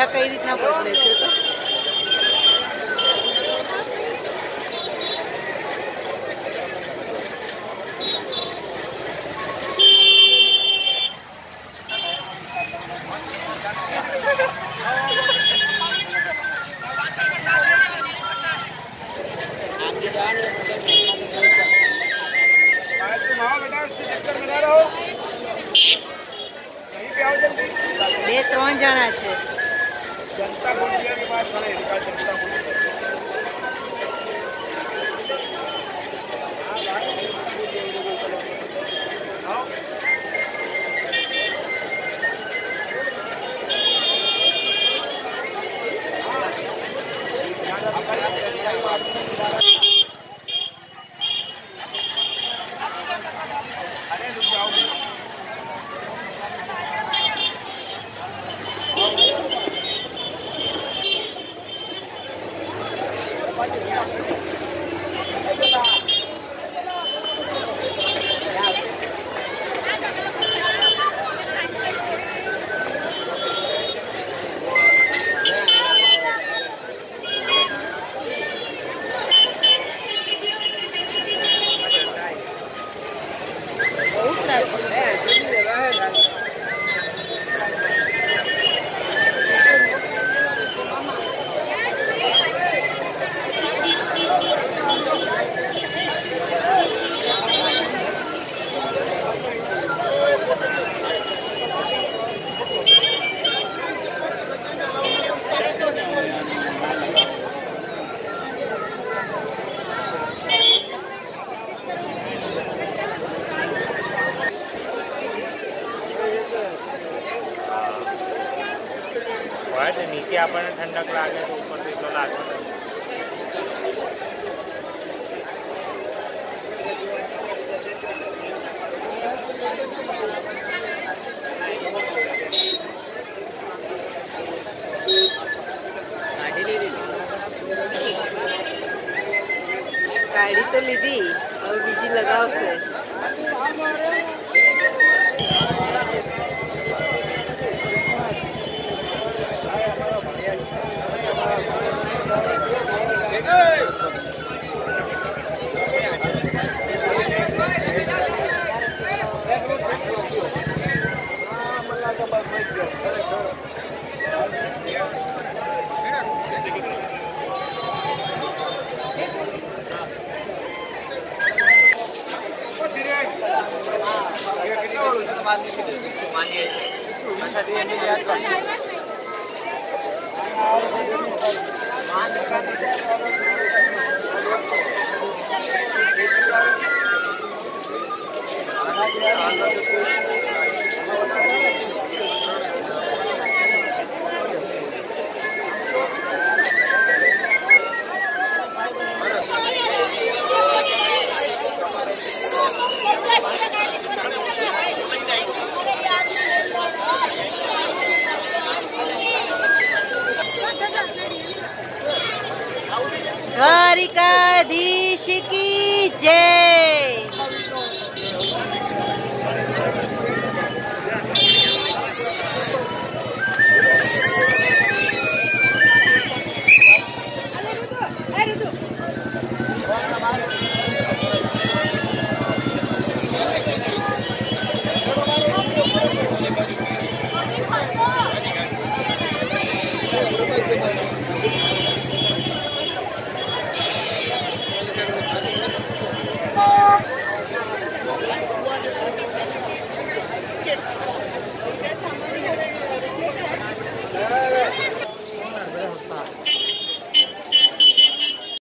પહેલાં કઈ રીતના બદલે છે તો બે ત્રણ જણા છે সালে এদিকে હોય તો નીચે આપણને ઠંડક લાગે તો ઉપરથી તો લાગે ગાડી તો લીધી હવે બીજી લગાવશે मान द्वारिकाधीश की जय